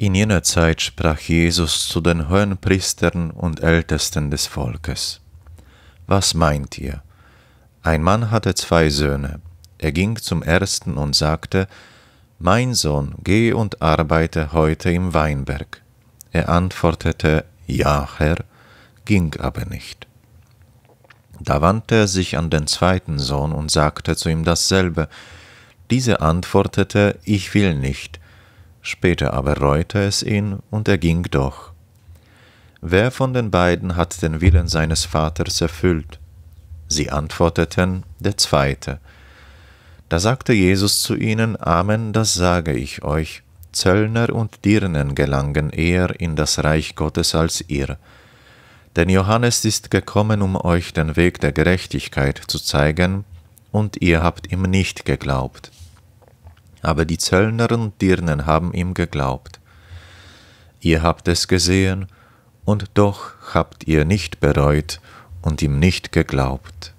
In jener Zeit sprach Jesus zu den Hohenpriestern und Ältesten des Volkes. Was meint ihr? Ein Mann hatte zwei Söhne. Er ging zum ersten und sagte, Mein Sohn, geh und arbeite heute im Weinberg. Er antwortete, Ja, Herr, ging aber nicht. Da wandte er sich an den zweiten Sohn und sagte zu ihm dasselbe. Diese antwortete, Ich will nicht. Später aber reute es ihn, und er ging doch. Wer von den beiden hat den Willen seines Vaters erfüllt? Sie antworteten, der zweite. Da sagte Jesus zu ihnen, Amen, das sage ich euch, Zöllner und Dirnen gelangen eher in das Reich Gottes als ihr. Denn Johannes ist gekommen, um euch den Weg der Gerechtigkeit zu zeigen, und ihr habt ihm nicht geglaubt aber die Zöllner und Dirnen haben ihm geglaubt. Ihr habt es gesehen, und doch habt ihr nicht bereut und ihm nicht geglaubt.